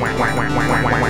whack, whack, whack, whack, whack, whack.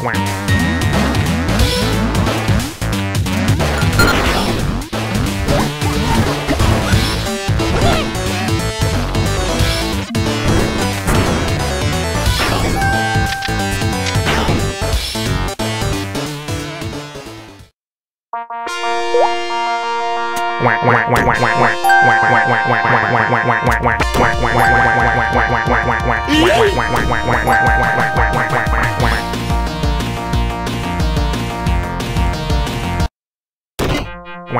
Quack.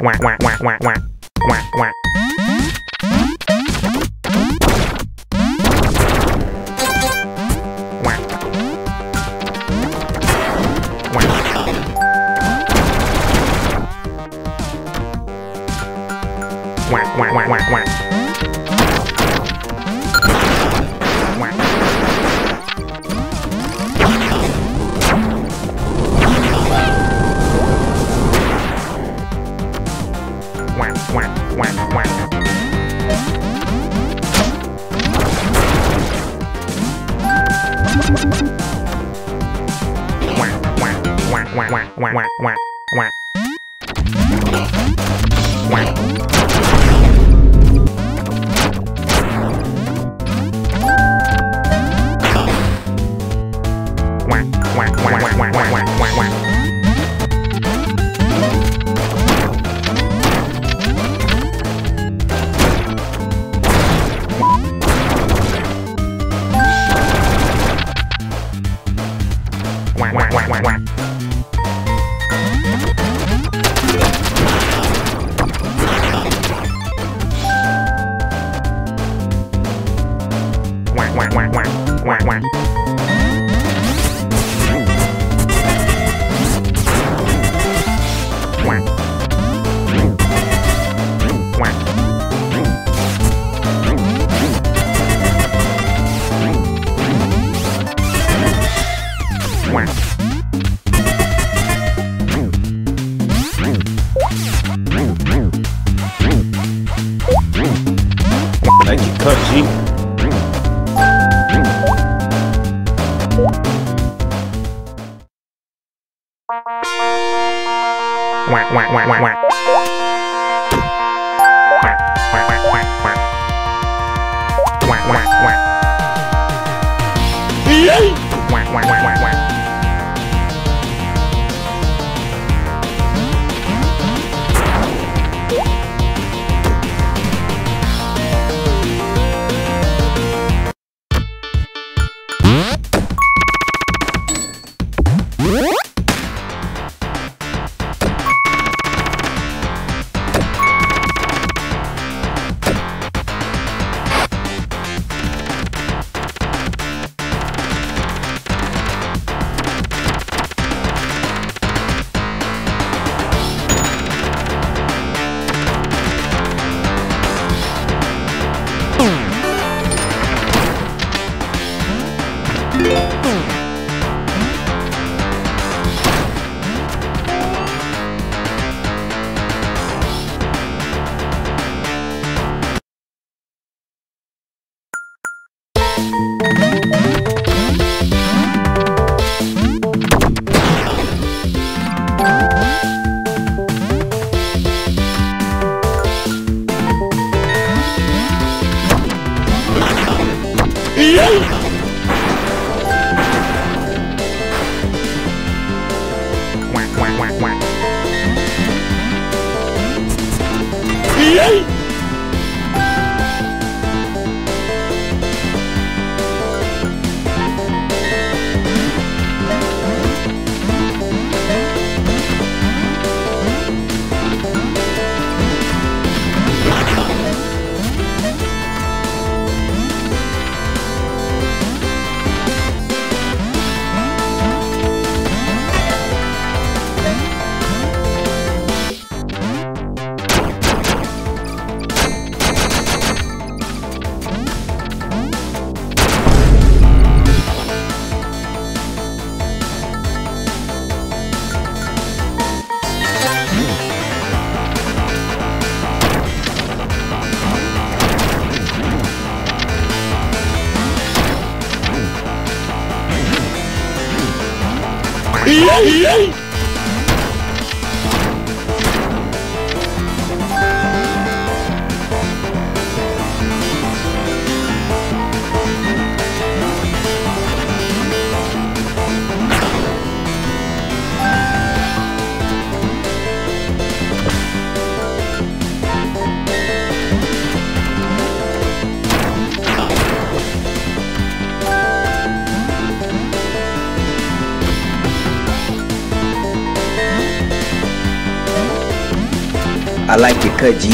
whack, whack, whack, whack, whack, whack, whack. quạt quạt quạt quạt quạt quạt quạt quạt quạt quạt quạt quạt quạt quạt Tadinho. Yeah! Ai, ai, ai. I like your cut, G.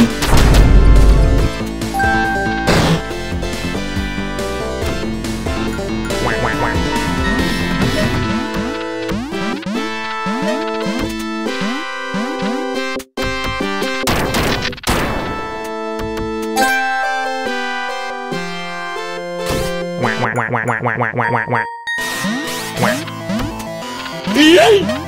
Yeah!